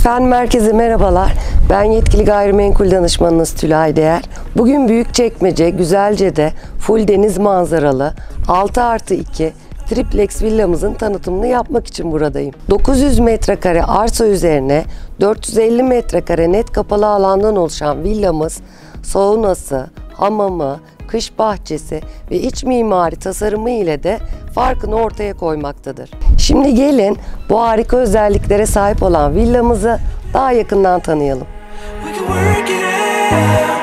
Efendim herkese merhabalar. Ben yetkili gayrimenkul danışmanınız Tülay Değer. Bugün Büyükçekmece, Güzelce'de full deniz manzaralı 6 artı 2 triplex villamızın tanıtımını yapmak için buradayım. 900 metrekare arsa üzerine 450 metrekare net kapalı alandan oluşan villamız saunası, hamamı, kış bahçesi ve iç mimari tasarımı ile de farkını ortaya koymaktadır. Şimdi gelin bu harika özelliklere sahip olan villamızı daha yakından tanıyalım. We can work it out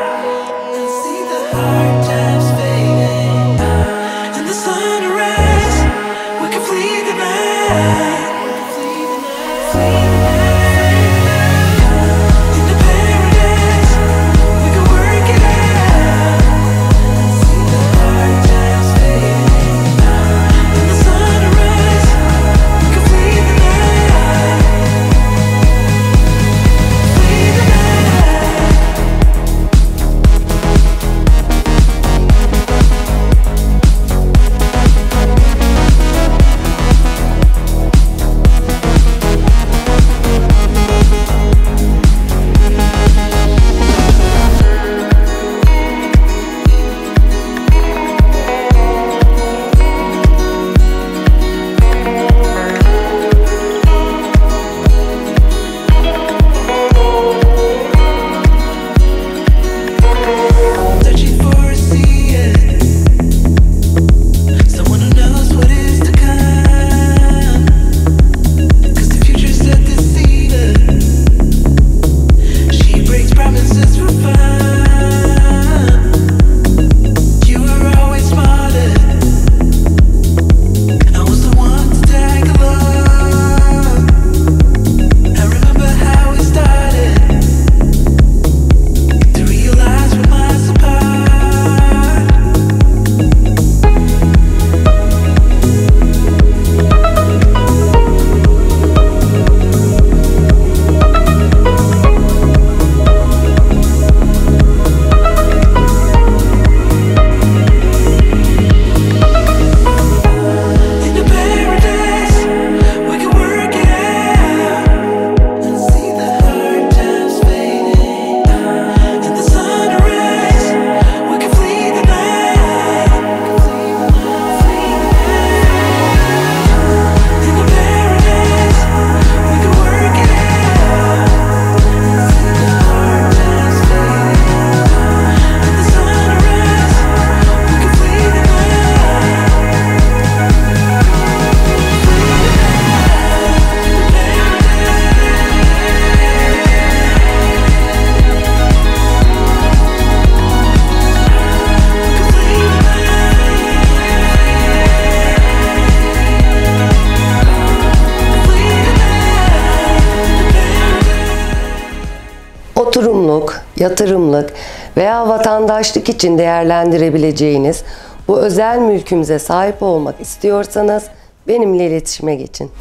yatırımlık veya vatandaşlık için değerlendirebileceğiniz bu özel mülkümüze sahip olmak istiyorsanız benimle iletişime geçin.